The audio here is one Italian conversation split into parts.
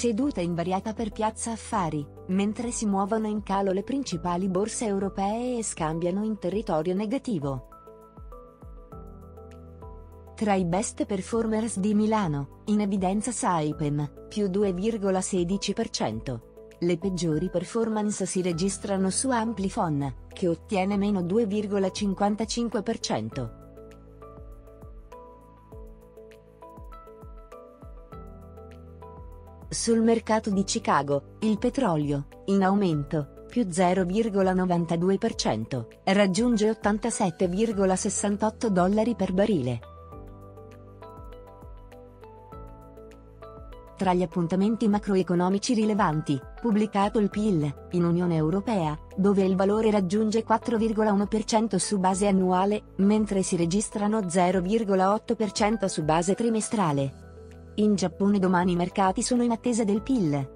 seduta invariata per Piazza Affari, mentre si muovono in calo le principali borse europee e scambiano in territorio negativo. Tra i best performers di Milano, in evidenza Saipem, più 2,16%. Le peggiori performance si registrano su Amplifon, che ottiene meno 2,55%. Sul mercato di Chicago, il petrolio, in aumento, più 0,92%, raggiunge 87,68 dollari per barile. Tra gli appuntamenti macroeconomici rilevanti, pubblicato il PIL, in Unione Europea, dove il valore raggiunge 4,1% su base annuale, mentre si registrano 0,8% su base trimestrale. In Giappone domani i mercati sono in attesa del PIL.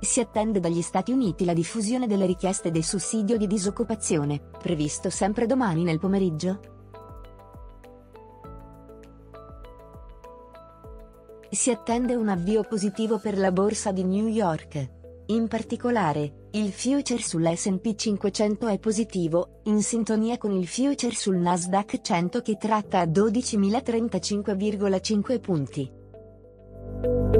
Si attende dagli Stati Uniti la diffusione delle richieste del sussidio di disoccupazione, previsto sempre domani nel pomeriggio. Si attende un avvio positivo per la borsa di New York. In particolare, il future sull'S&P 500 è positivo, in sintonia con il future sul Nasdaq 100 che tratta a 12.035,5 punti. Thank you